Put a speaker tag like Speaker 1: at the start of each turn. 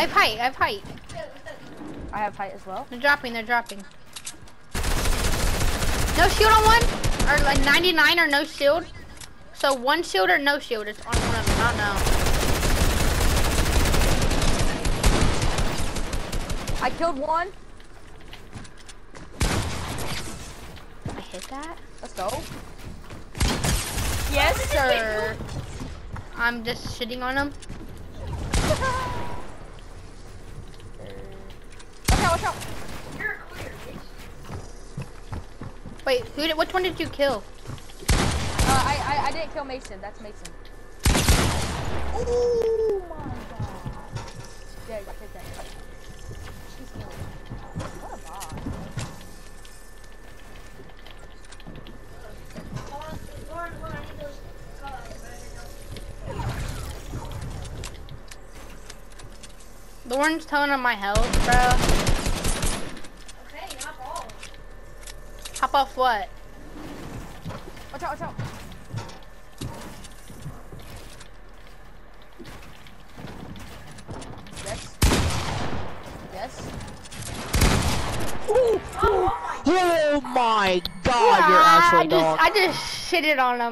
Speaker 1: I have height. I have height.
Speaker 2: I have height as well.
Speaker 1: They're dropping. They're dropping. No shield on one, or like 99 or no shield. So one shield or no shield. It's on one of them. I don't know.
Speaker 2: I killed one.
Speaker 1: I hit that.
Speaker 2: Let's go.
Speaker 1: Yes, sir. I'm just shitting on him. Wait, who did? Which one did you kill?
Speaker 2: Uh, I, I, I didn't kill Mason. That's Mason. Oh my god. Yeah, you got hit that. She's killed. What a bot.
Speaker 1: The one's telling on my health, bro. Hop off what?
Speaker 2: Watch out, watch out. Yes. Yes.
Speaker 3: Oh, oh my god, you're actually
Speaker 1: I just,
Speaker 3: dog.
Speaker 1: I just shitted on him.